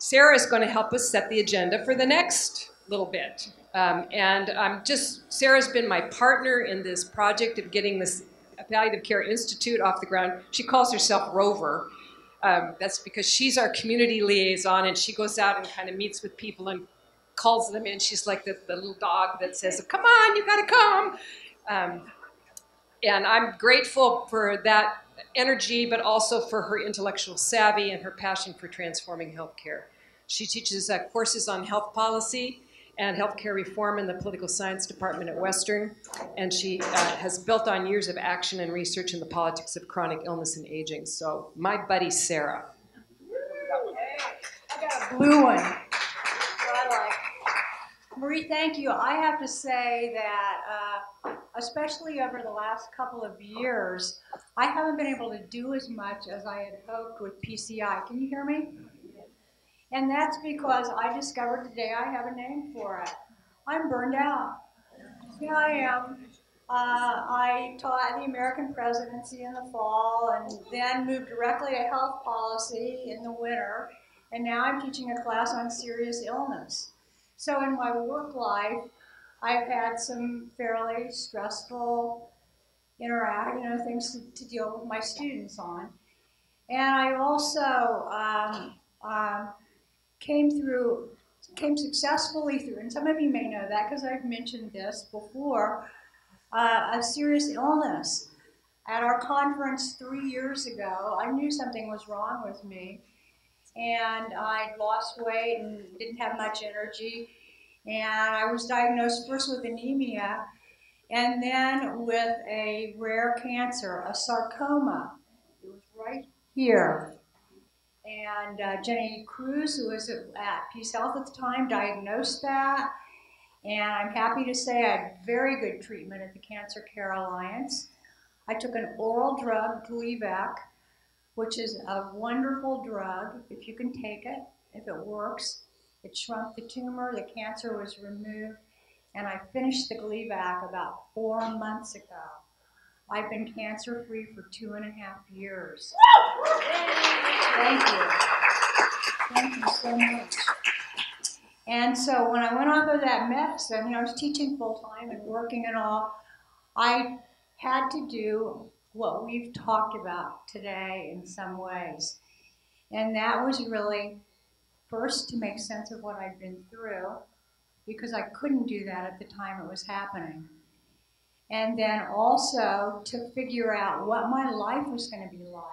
Sara is going to help us set the agenda for the next little bit. Um, and I'm just, Sara's been my partner in this project of getting this Palliative Care Institute off the ground. She calls herself Rover. Um, that's because she's our community liaison and she goes out and kind of meets with people and calls them in. She's like the, the little dog that says, Come on, you gotta come. Um, and I'm grateful for that energy, but also for her intellectual savvy and her passion for transforming healthcare. She teaches uh, courses on health policy and healthcare reform in the political science department at Western, and she uh, has built on years of action and research in the politics of chronic illness and aging. So, my buddy Sara. I got a blue one. I like. Marie, thank you. I have to say that, uh, especially over the last couple of years, I haven't been able to do as much as I had hoped with PCI. Can you hear me? And that's because I discovered today I have a name for it. I'm burned out. Yeah, I am. Uh, I taught the American presidency in the fall and then moved directly to health policy in the winter. And now I'm teaching a class on serious illness. So in my work life, I've had some fairly stressful interact, you know, things to, to deal with my students on. And I also um, um, came through, came successfully through, and some of you may know that because I've mentioned this before, uh, a serious illness. At our conference three years ago, I knew something was wrong with me, and I'd lost weight and didn't have much energy, and I was diagnosed first with anemia, and then with a rare cancer, a sarcoma. It was right here. And uh, Jenny Cruz, who was at PeaceHealth at the time, diagnosed that. And I'm happy to say I had very good treatment at the Cancer Care Alliance. I took an oral drug, Gleevec, which is a wonderful drug if you can take it, if it works. It shrunk the tumor, the cancer was removed, and I finished the Gleevec about four months ago. I've been cancer free for two and a half years. Thank you. Thank you so much. And so when I went off of that medicine, you know, I was teaching full time and working and all, I had to do what we've talked about today in some ways. And that was really first to make sense of what I'd been through, because I couldn't do that at the time it was happening and then also to figure out what my life was going to be like.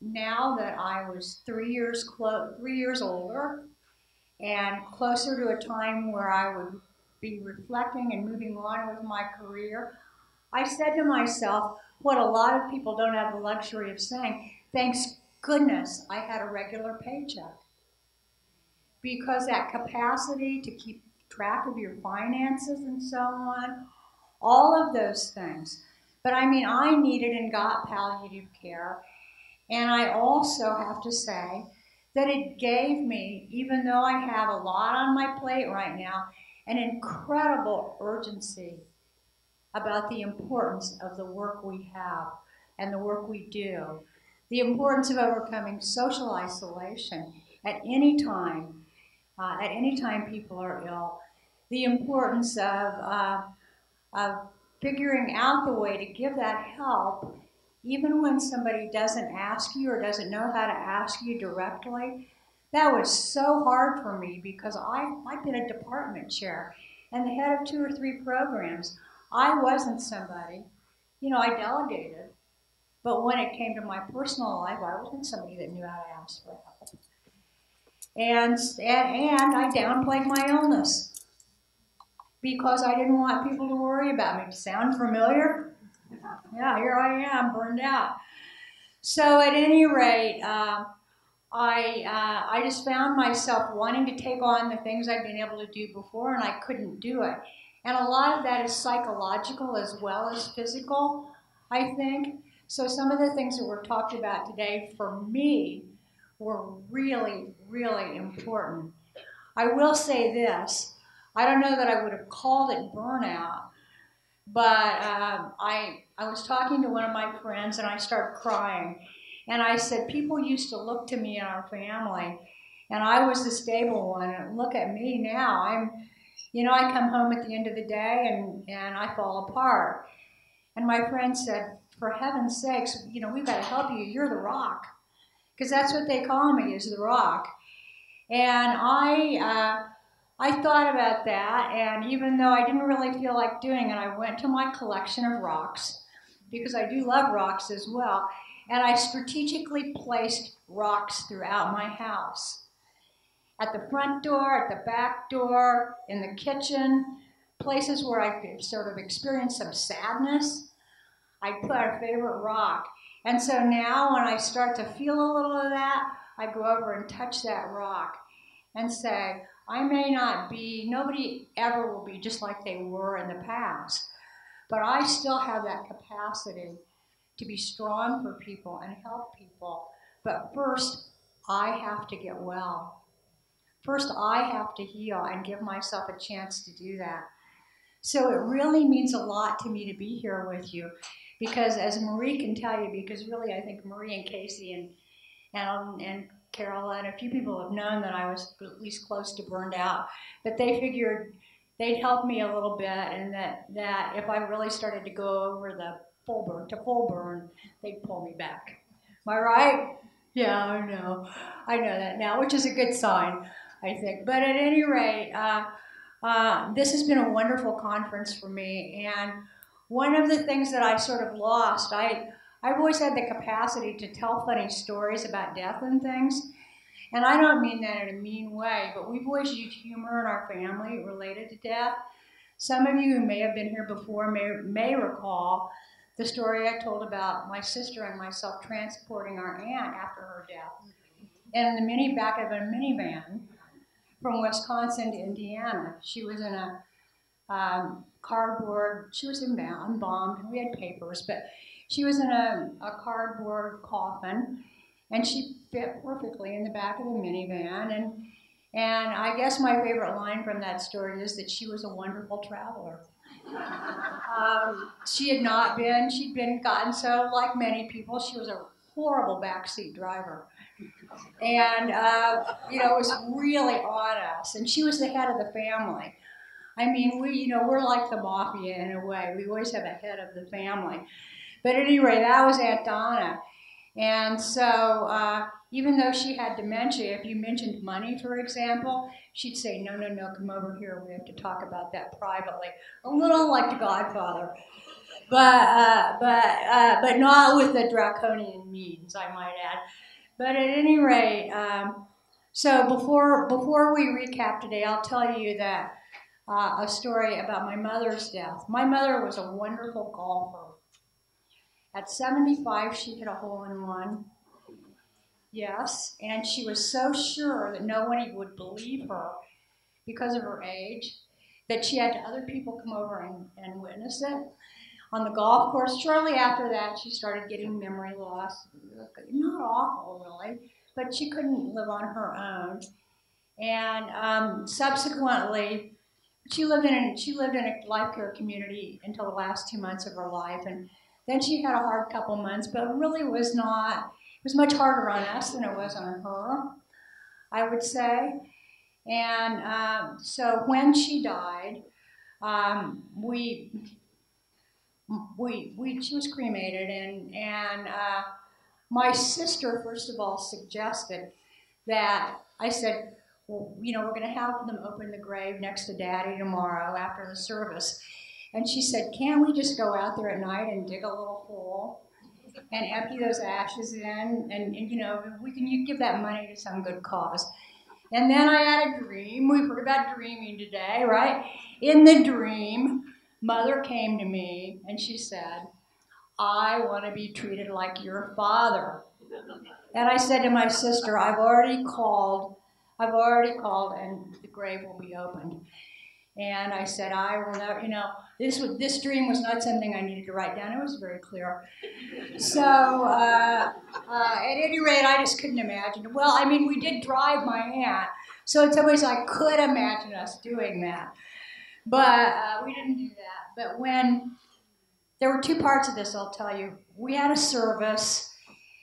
Now that I was three years clo- three years older, and closer to a time where I would be reflecting and moving on with my career, I said to myself what a lot of people don't have the luxury of saying: "Thanks goodness I had a regular paycheck." Because that capacity to keep track of your finances and so on, all of those things. But I mean, I needed and got palliative care. And I also have to say that it gave me, even though I have a lot on my plate right now, an incredible urgency about the importance of the work we have and the work we do. The importance of overcoming social isolation at any time uh, at any time people are ill, the importance of, uh, of figuring out the way to give that help, even when somebody doesn't ask you or doesn't know how to ask you directly. That was so hard for me because I, I've been a department chair and the head of two or three programs. I wasn't somebody, you know, I delegated. But when it came to my personal life, I wasn't somebody that knew how to ask for help. And, and, I downplayed my illness because I didn't want people to worry about me. Sound familiar? Yeah, here I am, burned out. So at any rate, uh, I, uh, I just found myself wanting to take on the things I'd been able to do before, and I couldn't do it. And a lot of that is psychological as well as physical, I think. So some of the things that were talked about today for me were really, really important. I will say this I don't know that I would have called it burnout, but um, I, I was talking to one of my friends and I started crying. And I said, people used to look to me in our family, and I was the stable one. And look at me now. I'm, you know, I come home at the end of the day and, and I fall apart. And my friend said, for heaven's sakes, you know, we've got to help you. You're the rock. Because that's what they call me, is the rock. And I, uh, I thought about that, and even though I didn't really feel like doing it, I went to my collection of rocks because I do love rocks as well. And I strategically placed rocks throughout my house at the front door, at the back door, in the kitchen, places where I could sort of experience some sadness. I put a favorite rock. And so now when I start to feel a little of that, I go over and touch that rock and say, I may not be, nobody ever will be just like they were in the past, but I still have that capacity to be strong for people and help people. But first, I have to get well. First, I have to heal and give myself a chance to do that. So it really means a lot to me to be here with you because, as Marie can tell you, because really I think Marie and Casey and and, and Carol and a few people have known that I was at least close to burned out, but they figured they'd help me a little bit and that, that if I really started to go over the full burn to full burn, they'd pull me back. Am I right? Yeah, I know. I know that now, which is a good sign, I think. But at any rate, uh, uh, this has been a wonderful conference for me. And one of the things that I sort of lost, I, I've always had the capacity to tell funny stories about death and things. And I don't mean that in a mean way, but we've always used humor in our family related to death. Some of you who may have been here before may, may recall the story I told about my sister and myself transporting our aunt after her death in the mini back of a minivan from Wisconsin to Indiana. She was in a um, cardboard, she was embalmed, and we had papers, but she was in a, a cardboard coffin, and she fit perfectly in the back of the minivan. And and I guess my favorite line from that story is that she was a wonderful traveler. um, she had not been, she'd been gotten so, like many people, she was a horrible backseat driver. And, uh, you know, it was really on us. And she was the head of the family. I mean, we, you know, we're like the mafia in a way. We always have a head of the family. But at any rate, that was Aunt Donna. And so, uh, even though she had dementia, if you mentioned money, for example, she'd say, No, no, no, come over here. We have to talk about that privately. A little like the Godfather. But, uh, but, uh, but not with the draconian means, I might add. But at any rate, um, so before, before we recap today, I'll tell you that uh, a story about my mother's death. My mother was a wonderful golfer. At 75, she hit a hole in one. Yes, and she was so sure that no one would believe her because of her age that she had other people come over and, and witness it. On the golf course, shortly after that, she started getting memory loss. Not awful, really, but she couldn't live on her own. And um, subsequently, she lived in a, she lived in a life care community until the last two months of her life, and then she had a hard couple months, but really was not, it was much harder on us than it was on her, I would say. And um, so when she died, um, we, we, we, she was cremated, and, and uh, my sister, first of all, suggested that I said, you know, we're going to have them open the grave next to Daddy tomorrow after the service. And she said, Can't we just go out there at night and dig a little hole and empty those ashes in? And, and you know, we can you give that money to some good cause. And then I had a dream. We've heard about dreaming today, right? In the dream, Mother came to me and she said, I want to be treated like your father. And I said to my sister, I've already called, I've already called, and the grave will be opened. And I said, I will never, you know, this was, this dream was not something I needed to write down. It was very clear. So uh, uh, at any rate, I just couldn't imagine. Well, I mean, we did drive my aunt, so in some ways I could imagine us doing that, but uh, we didn't do that. But when there were two parts of this, I'll tell you. We had a service,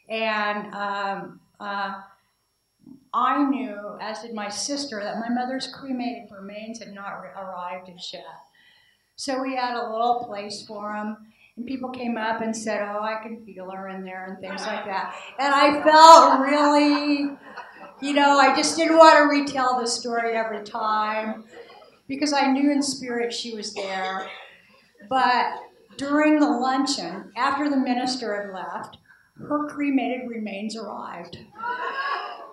And um, uh, I knew, as did my sister, that my mother's cremated remains had not arrived as yet. So we had a little place for them. And people came up and said, Oh, I can feel her in there and things like that. And I felt really, you know, I just didn't want to retell the story every time because I knew in spirit she was there. But during the luncheon, after the minister had left, her cremated remains arrived.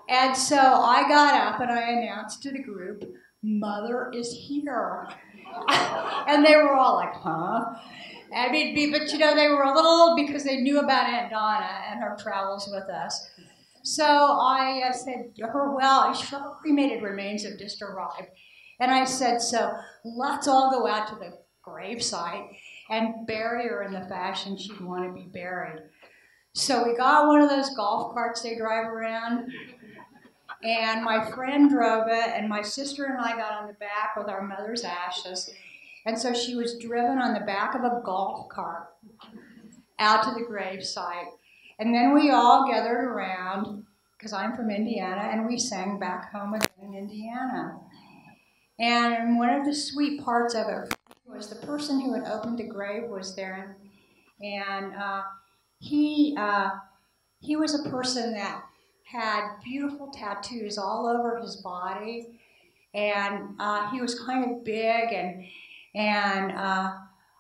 And so I got up and I announced to the group, Mother is here. and they were all like, huh? I mean, but you know, they were a little because they knew about Aunt Donna and her travels with us. So I uh, said to her, well, her cremated remains have just arrived. And I said, so let's all go out to the gravesite and bury her in the fashion she'd want to be buried. So we got one of those golf carts they drive around, and my friend drove it, and my sister and I got on the back with our mother's ashes. And so she was driven on the back of a golf cart out to the gravesite. And then we all gathered around, because I'm from Indiana, and we sang Back Home Again in Indiana. And one of the sweet parts of it was the person who had opened the grave was there, and uh, he uh, he was a person that had beautiful tattoos all over his body, and uh, he was kind of big, and and uh,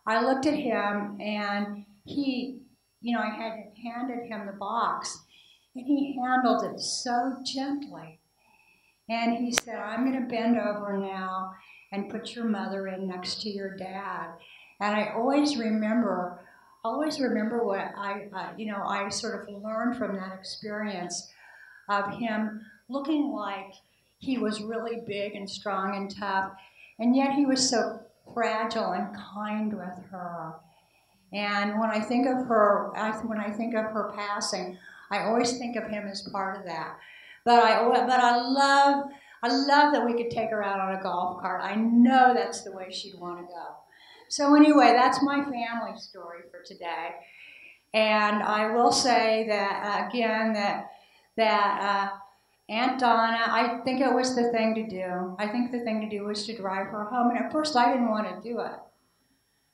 I looked at him, and he, you know, I had handed him the box, and he handled it so gently, and he said, "I'm going to bend over now." and put your mother in next to your dad. And I always remember, always remember what I, uh, you know, I sort of learned from that experience of him looking like he was really big and strong and tough, and yet he was so fragile and kind with her. And when I think of her, when I think of her passing, I always think of him as part of that. But I, but I love I love that we could take her out on a golf cart. I know that's the way she'd want to go. So, anyway, that's my family story for today. And I will say that, again, that, that uh, Aunt Donna, I think it was the thing to do. I think the thing to do was to drive her home. And at first, I didn't want to do it.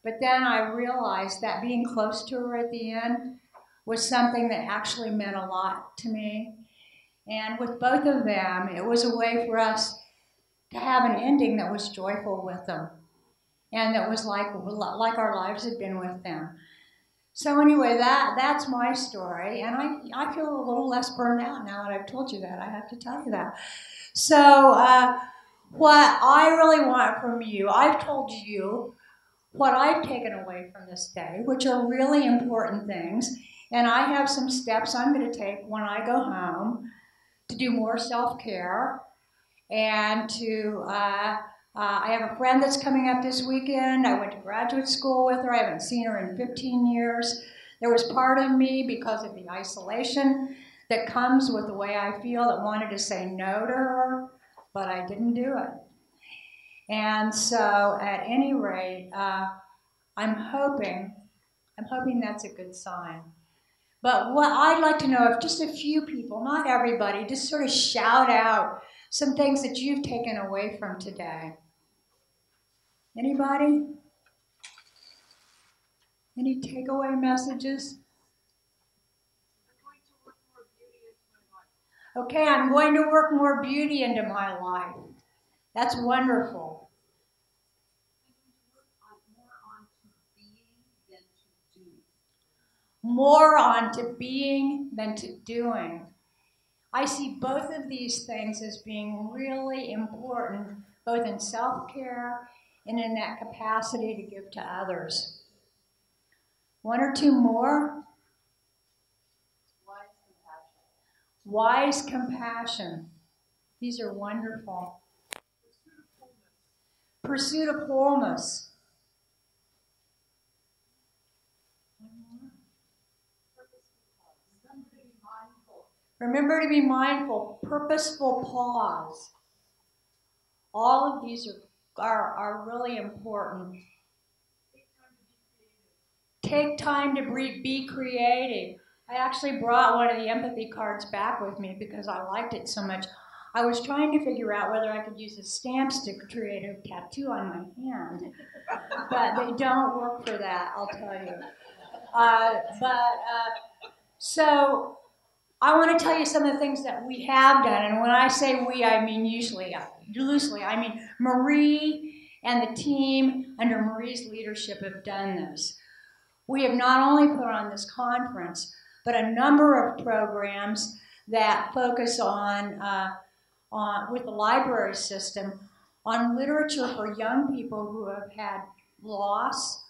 But then I realized that being close to her at the end was something that actually meant a lot to me. And with both of them, it was a way for us to have an ending that was joyful with them and that was like, like our lives had been with them. So anyway, that that's my story, and I, I feel a little less burned out now that I've told you that. I have to tell you that. So uh, what I really want from you, I've told you what I've taken away from this day, which are really important things, and I have some steps I'm going to take when I go home to do more self care and to. Uh, uh, I have a friend that's coming up this weekend. I went to graduate school with her. I haven't seen her in 15 years. There was part of me, because of the isolation that comes with the way I feel, that wanted to say no to her, but I didn't do it. And so, at any rate, uh, I'm hoping, I'm hoping that's a good sign. But what I'd like to know if just a few people, not everybody, just sort of shout out some things that you've taken away from today. Anybody? Any takeaway messages? Okay, I'm going to work more beauty into my life. That's wonderful. more on to being than to doing. I see both of these things as being really important, both in self care and in that capacity to give to others. One or two more. Wise compassion. Wise compassion. These are wonderful. Pursuit of wholeness. Pursuit of wholeness. Remember to be mindful, purposeful pause. All of these are, are, are really important. Take time to be, be creative. I actually brought one of the empathy cards back with me because I liked it so much. I was trying to figure out whether I could use the stamps to create a tattoo on my hand, but they don't work for that, I'll tell you. Uh, but uh, so I want to tell you some of the things that we have done, and when I say we, I mean usually, loosely. I mean Marie and the team under Marie's leadership have done this. We have not only put on this conference, but a number of programs that focus on, uh, on with the library system on literature for young people who have had loss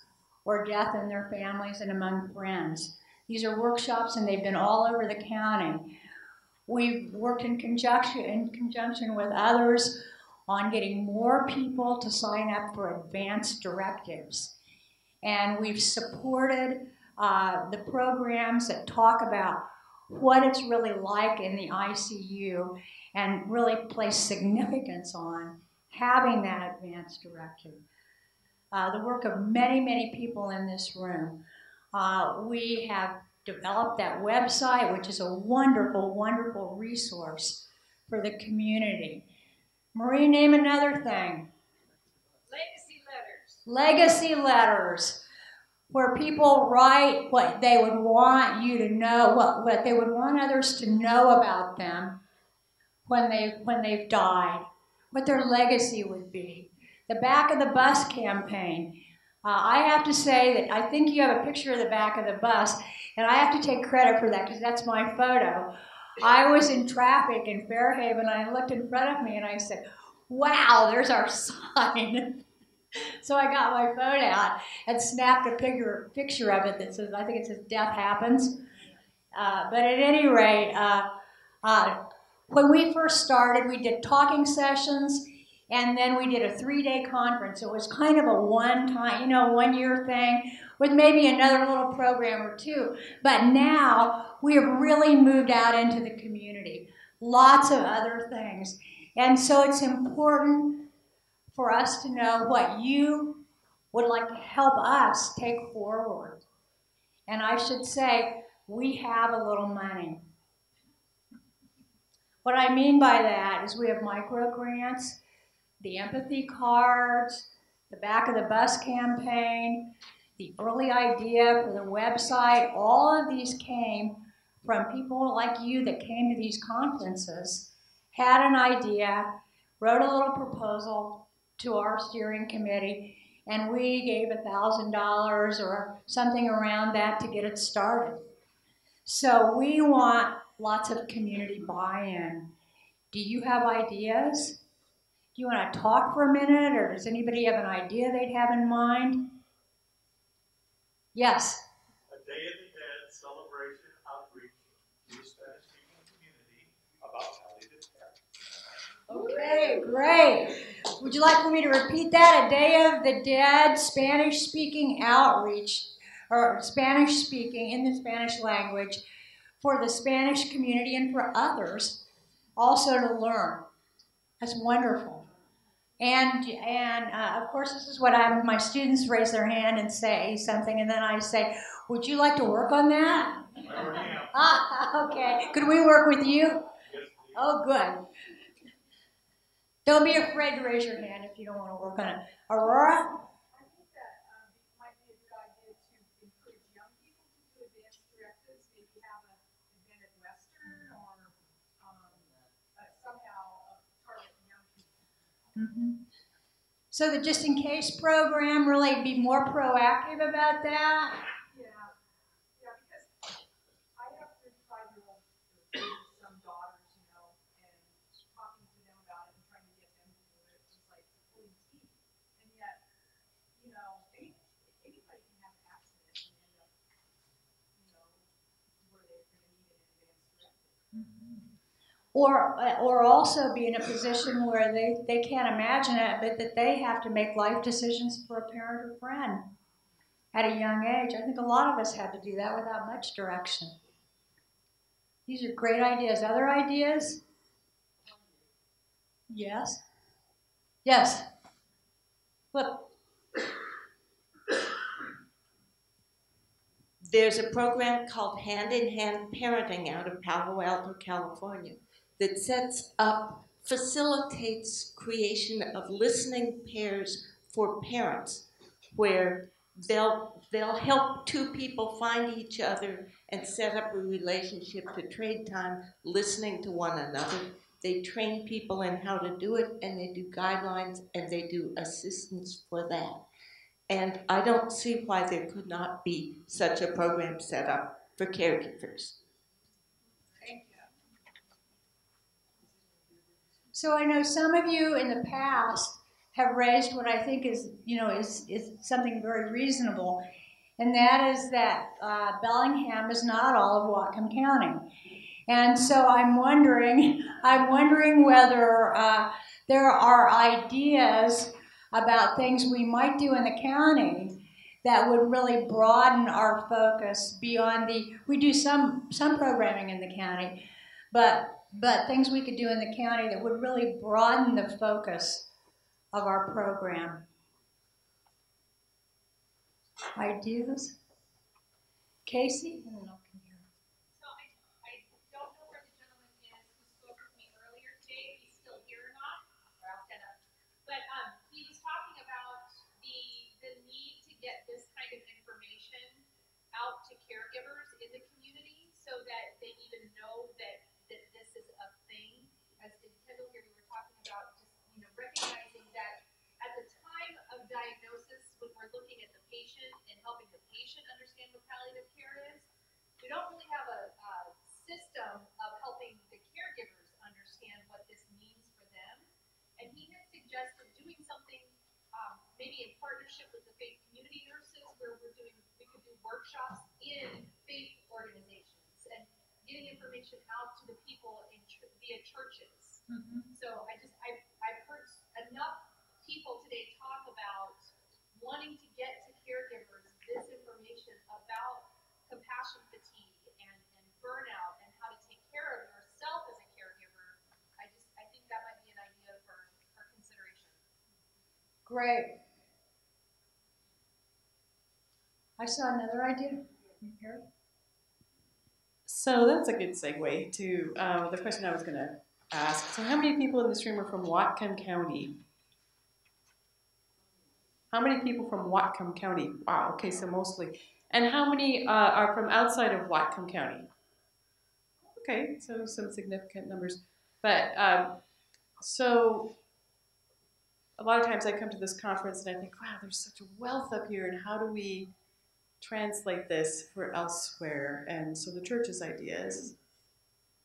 or death in their families and among friends. These are workshops and they've been all over the county. We've worked in conjunction, in conjunction with others on getting more people to sign up for advanced directives. And we've supported uh, the programs that talk about what it's really like in the ICU and really place significance on having that advanced directive. Uh, the work of many, many people in this room. Uh, we have developed that website, which is a wonderful, wonderful resource for the community. Marie, name another thing. Legacy letters. Legacy letters, where people write what they would want you to know, what, what they would want others to know about them when, they, when they've died, what their legacy would be. The back of the bus campaign. Uh, I have to say that I think you have a picture of the back of the bus, and I have to take credit for that because that's my photo. I was in traffic in Fairhaven, and I looked in front of me and I said, Wow, there's our sign. so I got my phone out and snapped a picture, picture of it that says, I think it says, Death Happens. Uh, but at any rate, uh, uh, when we first started, we did talking sessions and then we did a three day conference. It was kind of a one time, you know, one year thing with maybe another little program or two. But now we have really moved out into the community. Lots of other things. And so it's important for us to know what you would like to help us take forward. And I should say, we have a little money. What I mean by that is we have micro grants the empathy cards, the back of the bus campaign, the early idea for the website, all of these came from people like you that came to these conferences, had an idea, wrote a little proposal to our steering committee, and we gave $1,000 or something around that to get it started. So we want lots of community buy-in. Do you have ideas? Do you want to talk for a minute, or does anybody have an idea they'd have in mind? Yes. A Day of the Dead celebration outreach to the Spanish-speaking community about palliative care. Okay, great. Would you like for me to repeat that? A Day of the Dead Spanish-speaking outreach, or Spanish-speaking in the Spanish language, for the Spanish community and for others also to learn. That's wonderful. And, and uh, of course, this is what I, my students raise their hand and say something, and then I say, Would you like to work on that? ah, okay. Could we work with you? Oh, good. Don't be afraid to raise your hand if you don't want to work on it. Aurora? Mm-hmm. So the just in case program really be more proactive about that. Yeah, yeah, because I have 35 year old some daughters, you know, and talking to them about it and trying to get them to do it, it's like pulling teeth. And yet, you know, any, anybody can have an accident and end up, you know, where they're going to need an advanced directive. Mm-hmm or or also be in a position where they, they can't imagine it, but that they have to make life decisions for a parent or friend at a young age. I think a lot of us had to do that without much direction. These are great ideas. Other ideas? Yes. Yes. Look. there's a program called Hand in Hand Parenting out of Palo Alto, California, that sets up, facilitates creation of listening pairs for parents, where they'll they'll help two people find each other and set up a relationship to trade time listening to one another. They train people in how to do it, and they do guidelines, and they do assistance for that. And I don't see why there could not be such a program set up for caregivers. So I know some of you in the past have raised what I think is, you know, is, is something very reasonable, and that is that uh, Bellingham is not all of Whatcom County. And so I'm wondering, I'm wondering whether uh, there are ideas about things we might do in the county that would really broaden our focus beyond the. We do some some programming in the county, but but things we could do in the county that would really broaden the focus of our program. Ideas? Casey? That they even know that, that this is a thing. As in Kendall here, we were talking about just, you know, recognizing that at the time of diagnosis, when we're looking at the patient and helping the patient understand what palliative care is, we don't really have a, a system of helping the caregivers understand what this means for them. And he had suggested doing something, um, maybe in partnership with the faith community nurses, where we're doing, we could do workshops in faith organizations and getting information out to the people in ch- via churches. So I just, I've, I've heard s- enough people today talk about wanting to get to caregivers this information about compassion fatigue and, and burnout and how to take care of yourself as a caregiver. I just, I think that might be an idea for, for consideration. Great. I saw another idea. Here. So that's a good segue to uh, the question I was going to So, how many people in this room are from Whatcom County? How many people from Whatcom County? Wow, okay, so mostly. And how many uh, are from outside of Whatcom County? Okay, so some significant numbers. But um, so a lot of times I come to this conference and I think, wow, there's such a wealth up here, and how do we translate this for elsewhere? And so the church's idea is,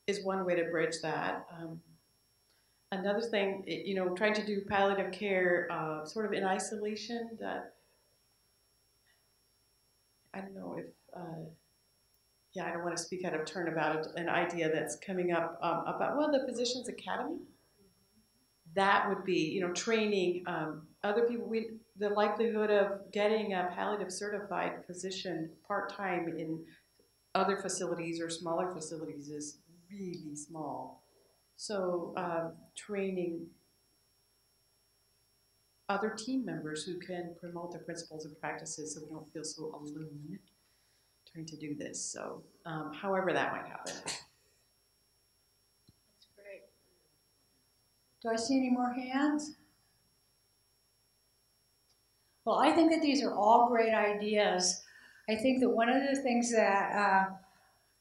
is one way to bridge that. Um, another thing, you know, trying to do palliative care uh, sort of in isolation. That I don't know if. Uh, yeah, I don't want to speak out of turn about an idea that's coming up um, about well, the Physicians Academy. That would be, you know, training um, other people. We the likelihood of getting a palliative certified physician part time in other facilities or smaller facilities is really small. So um, training other team members who can promote the principles and practices so we don't feel so alone trying to do this. So um, however that might happen. That's great. Do I see any more hands? Well, I think that these are all great ideas. I think that one of the things that uh,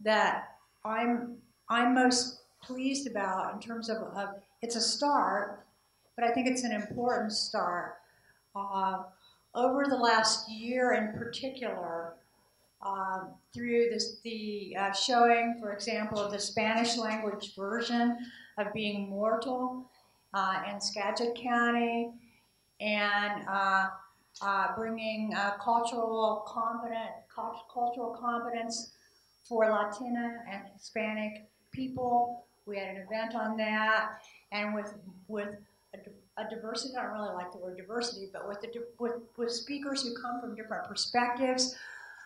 that I'm I'm most pleased about in terms of, of it's a start, but I think it's an important start. Uh, over the last year in particular, um, through this, the uh, showing, for example, of the Spanish language version of Being Mortal uh, in Skagit County, and uh, uh, bringing uh, cultural competent cultural competence for Latina and Hispanic people. We had an event on that, and with with a, a diversity. I don't really like the word diversity, but with the with with speakers who come from different perspectives.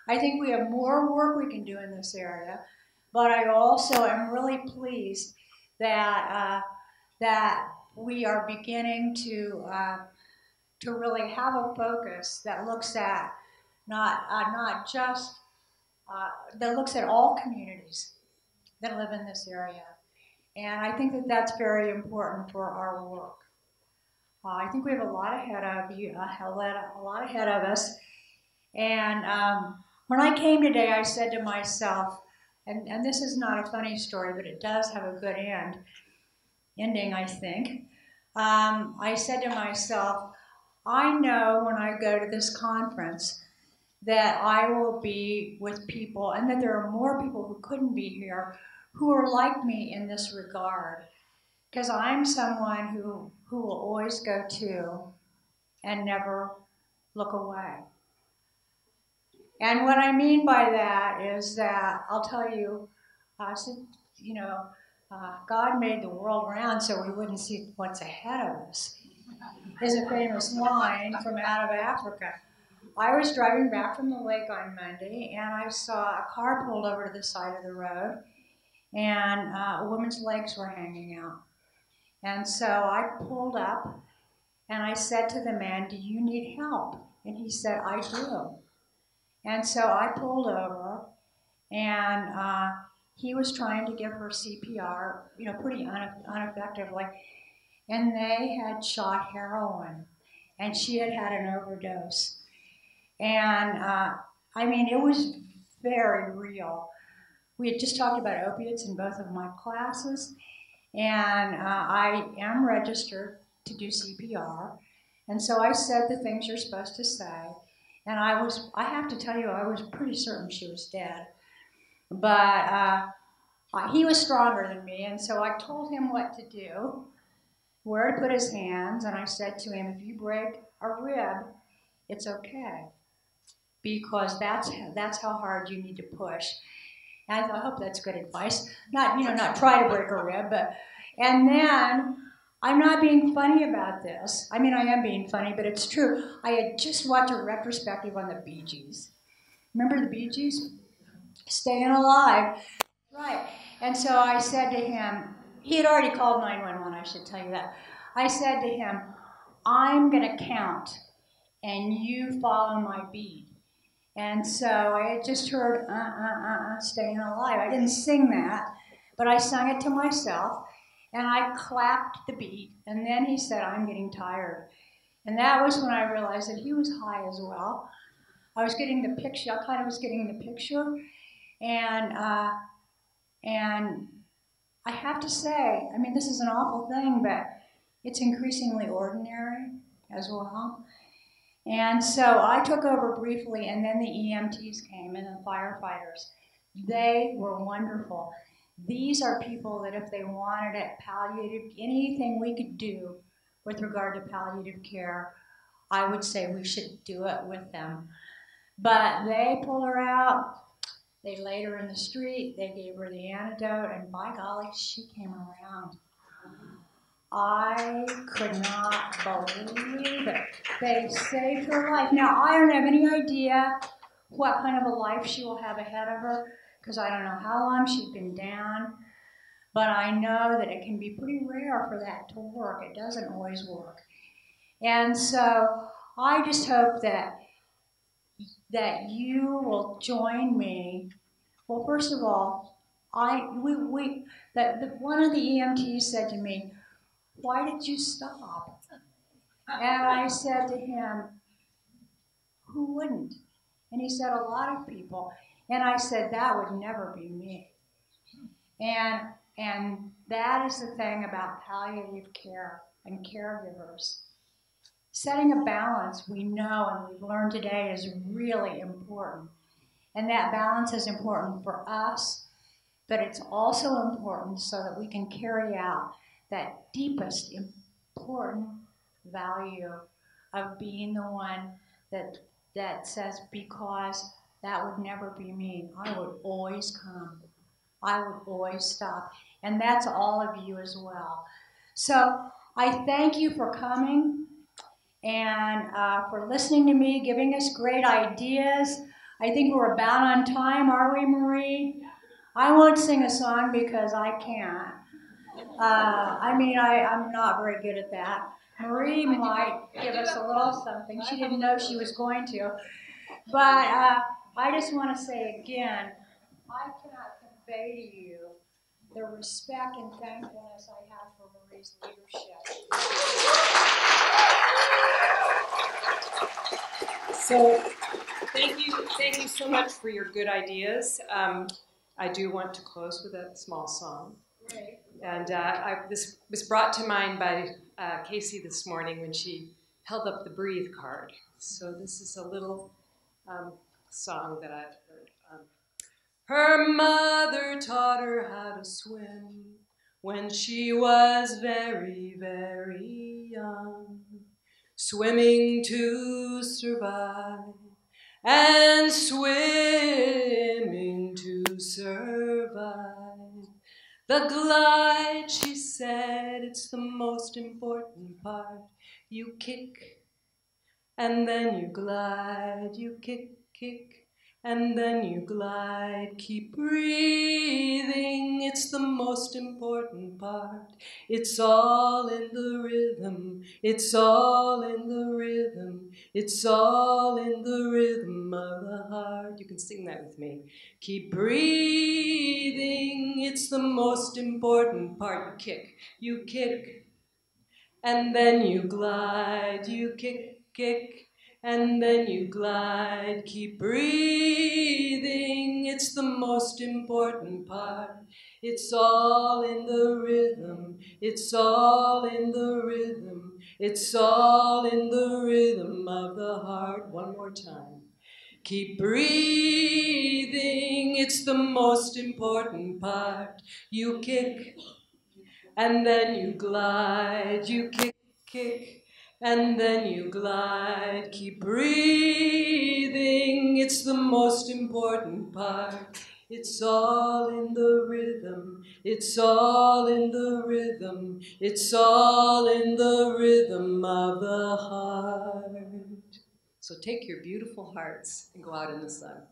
I think we have more work we can do in this area, but I also am really pleased that uh, that we are beginning to uh, to really have a focus that looks at not uh, not just uh, that looks at all communities that live in this area. And I think that that's very important for our work. Uh, I think we have a lot ahead of you, uh, a lot ahead of us. And um, when I came today, I said to myself, and, and this is not a funny story, but it does have a good end, ending, I think. Um, I said to myself, I know when I go to this conference that I will be with people, and that there are more people who couldn't be here who are like me in this regard. Because I'm someone who, who will always go to and never look away. And what I mean by that is that I'll tell you, uh, you know, uh, God made the world round so we wouldn't see what's ahead of us. Is a famous line from out of Africa. I was driving back from the lake on Monday and I saw a car pulled over to the side of the road and uh, a woman's legs were hanging out. And so I pulled up and I said to the man, Do you need help? And he said, I do. And so I pulled over and uh, he was trying to give her CPR, you know, pretty ineffectively. And they had shot heroin and she had had an overdose. And uh, I mean, it was very real. We had just talked about opiates in both of my classes, and uh, I am registered to do CPR. And so I said the things you're supposed to say. And I was, I have to tell you, I was pretty certain she was dead. But uh, he was stronger than me, and so I told him what to do, where to put his hands, and I said to him, if you break a rib, it's okay. Because that's, that's how hard you need to push. And I hope that's good advice. Not, you know, not try to break a rib, but, and then I'm not being funny about this. I mean, I am being funny, but it's true. I had just watched a retrospective on the Bee Gees. Remember the Bee Gees? Staying alive. Right. And so I said to him, he had already called 911, I should tell you that. I said to him, I'm going to count, and you follow my beat. And so I just heard, uh, uh, uh, uh, staying alive. I didn't sing that, but I sung it to myself, and I clapped the beat. And then he said, I'm getting tired. And that was when I realized that he was high as well. I was getting the picture, I kind of was getting the picture. And, uh, and I have to say, I mean, this is an awful thing, but it's increasingly ordinary as well. And so I took over briefly, and then the EMTs came and the firefighters. They were wonderful. These are people that, if they wanted it, palliative, anything we could do with regard to palliative care, I would say we should do it with them. But they pulled her out, they laid her in the street, they gave her the antidote, and by golly, she came around. I could not believe it. They saved her life. Now, I don't have any idea what kind of a life she will have ahead of her because I don't know how long she's been down. But I know that it can be pretty rare for that to work. It doesn't always work. And so I just hope that that you will join me. Well, first of all, I we we that the, one of the EMTs said to me, why did you stop? And I said to him, Who wouldn't? And he said, A lot of people. And I said, That would never be me. And, and that is the thing about palliative care and caregivers. Setting a balance, we know and we've learned today, is really important. And that balance is important for us, but it's also important so that we can carry out that deepest important value of being the one that that says because that would never be me. I would always come. I would always stop. And that's all of you as well. So I thank you for coming and uh, for listening to me, giving us great ideas. I think we're about on time, are we, Marie? I won't sing a song because I can't. Uh, I mean, I, I'm not very good at that. Marie might give us a little something. She didn't know she was going to. But uh, I just want to say again, I cannot convey to you the respect and thankfulness I have for Marie's leadership. So, thank you, thank you so much for your good ideas. Um, I do want to close with a small song. Great. And uh, I, this was brought to mind by uh, Casey this morning when she held up the breathe card. So this is a little um, song that I've heard. Um, her mother taught her how to swim when she was very, very young. Swimming to survive and swimming to survive. The glide, she said, it's the most important part. You kick, and then you glide. You kick, kick, and then you glide. Keep breathing, it's the most important part. It's all in the rhythm, it's all in the rhythm, it's all in the rhythm of the heart. You can sing that with me. Keep breathing, it's the most important part. You kick, you kick, and then you glide. You kick, kick, and then you glide. Keep breathing, it's the most important part. It's all in the rhythm, it's all in the rhythm, it's all in the rhythm of the heart. One more time. Keep breathing, it's the most important part. You kick, and then you glide. You kick, kick, and then you glide. Keep breathing, it's the most important part. It's all in the rhythm, it's all in the rhythm, it's all in the rhythm of the heart. So take your beautiful hearts and go out in the sun.